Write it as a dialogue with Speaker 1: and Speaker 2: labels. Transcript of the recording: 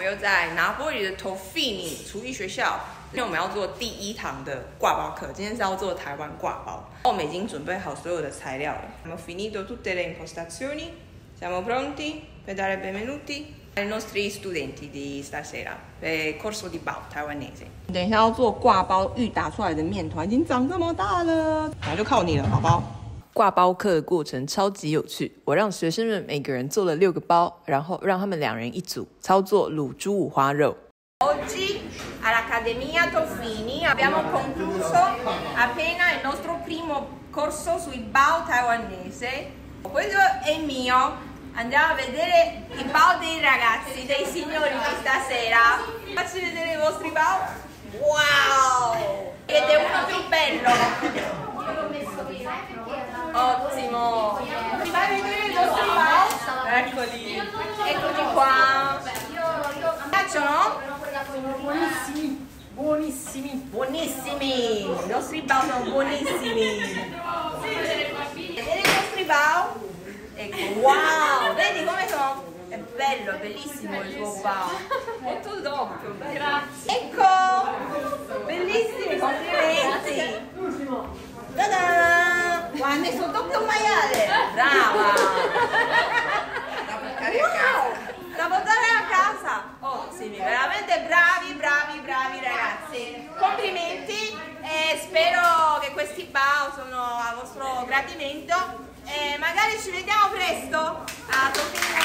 Speaker 1: 我们又在拿波里的 t o f i n i 厨艺学校，今天我们要做第一堂的挂包课，今天是要做台湾挂包。我们已经准备好所有的材料。了。Ho finito tutte le impostazioni, siamo pronti per dare benvenuti ai nostri studenti di stasera e corso di bao taiwanese。等一下要做挂包，预打出来的面团已经长这么大了，然后就靠你了，宝宝。
Speaker 2: 挂包课的过程超级有趣，我让学生们每个人做了六个包，然后让他们两人一组操作卤猪五花肉。
Speaker 1: Oggi all'Accademia Toffini abbiamo concluso appena il nostro primo corso sui bao taiwanese. Questo è mio. Andiamo a vedere i bao dei ragazzi, dei signori di stasera. Bravissimo! Mi fai vedere i nostri mouse? Eccoli! Eccoli qua! Piacciono? Buonissimi! Buonissimi! Buonissimi! I nostri bao sono buonissimi! Vedete i nostri bao? Ecco, wow! Vedi come sono? È bello, è bellissimo il tuo bao! Molto doppio, grazie! messo doppio un maiale! Brava! da portare wow. a casa! Da portare a casa! Oh, sì, veramente bravi, bravi, bravi ragazzi! Complimenti e spero che questi bao sono a vostro gradimento e magari ci vediamo presto a Tocchino!